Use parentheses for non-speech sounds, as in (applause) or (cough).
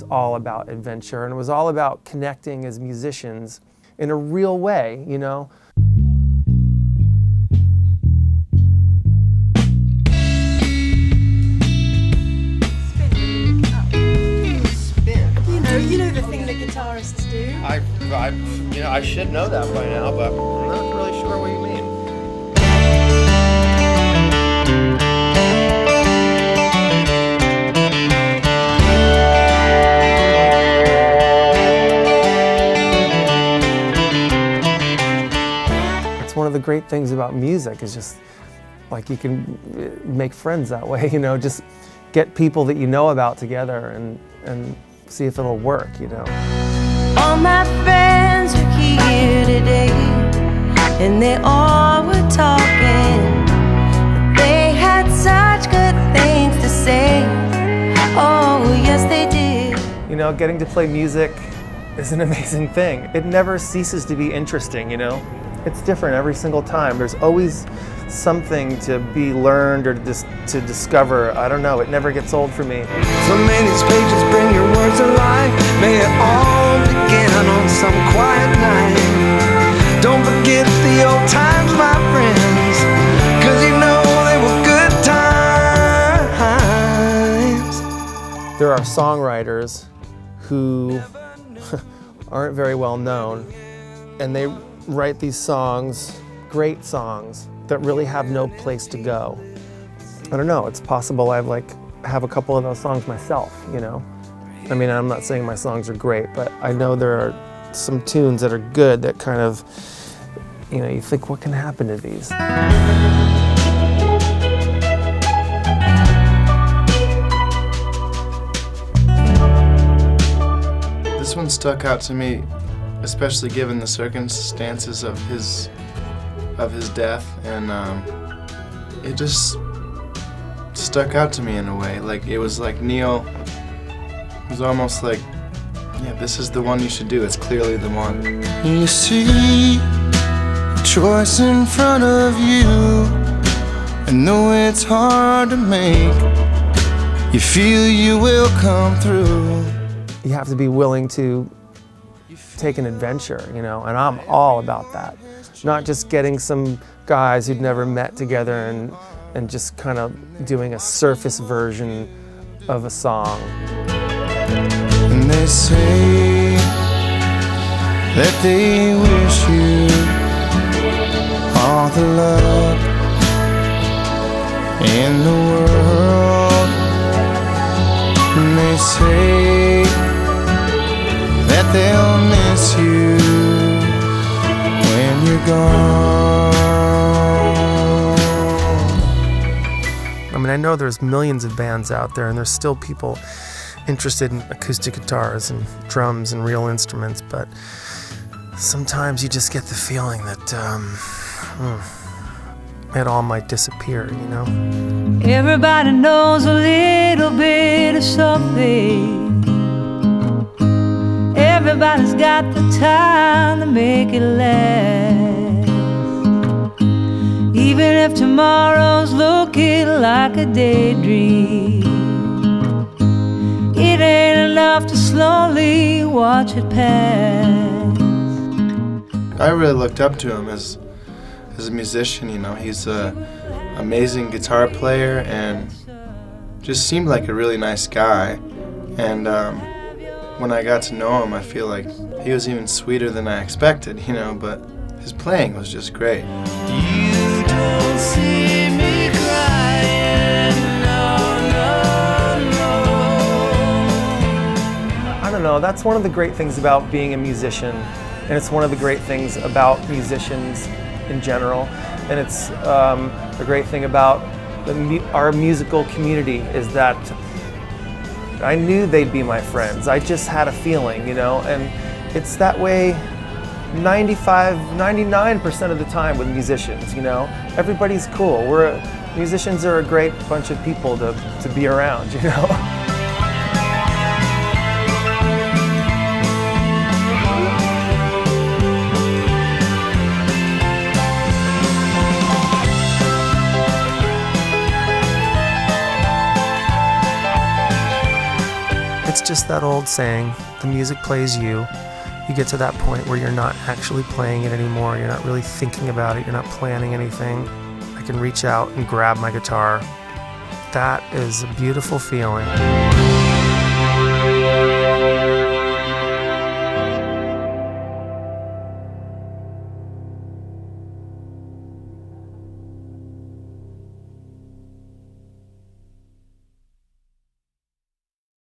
all about adventure and it was all about connecting as musicians in a real way, you know. You know, you know the thing that guitarists do. I, I, you know, I should know that by now, but great things about music is just like you can uh, make friends that way, (laughs) you know, just get people that you know about together and, and see if it'll work, you know. All my friends are here today, and they all were talking. They had such good things to say. Oh, yes, they did. You know, getting to play music is an (laughs) amazing thing. It never ceases to be interesting, you know? It's different every single time. There's always something to be learned or to, dis- to discover. I don't know, it never gets old for me. So may these pages bring your words alive. May it all begin on some quiet night. Don't forget the old times, my friends. Cause you know they were good times. There are songwriters who (laughs) aren't very well known and they write these songs, great songs, that really have no place to go. I don't know, it's possible I've like have a couple of those songs myself, you know. I mean, I'm not saying my songs are great, but I know there are some tunes that are good that kind of, you know, you think, what can happen to these? This one stuck out to me, especially given the circumstances of his of his death, and um, it just stuck out to me in a way. Like it was like Neal was almost like, yeah, this is the one you should do. It's clearly the one. You see a choice in front of you, and though it's hard to make, you feel you will come through. you have to be willing to take an adventure, you know, and I'm all about that. Not just getting some guys who'd never met together and, and just kind of doing a surface version of a song. And they say that they wish know there's millions of bands out there and there's still people interested in acoustic guitars and drums and real instruments, but sometimes you just get the feeling that um, hmm, it all might disappear, you know? Everybody knows a little bit of something. Everybody's got the time to make it last. Even if tomorrow's looking like a daydream, it ain't enough to slowly watch it pass. I really looked up to him as as a musician. You know, he's a amazing guitar player and just seemed like a really nice guy. And um, when I got to know him, I feel like he was even sweeter than I expected. You know, but his playing was just great. That's one of the great things about being a musician, and it's one of the great things about musicians in general, and it's um, the great thing about mu- our musical community is that I knew they'd be my friends. I just had a feeling, you know, and it's that way 95, 99% of the time with musicians, you know. Everybody's cool. We're musicians are a great bunch of people to, to be around, you know. it's just that old saying the music plays you. You get to that point where you're not actually playing it anymore, you're not really thinking about it, you're not planning anything. I can reach out and grab my guitar. That is a beautiful feeling.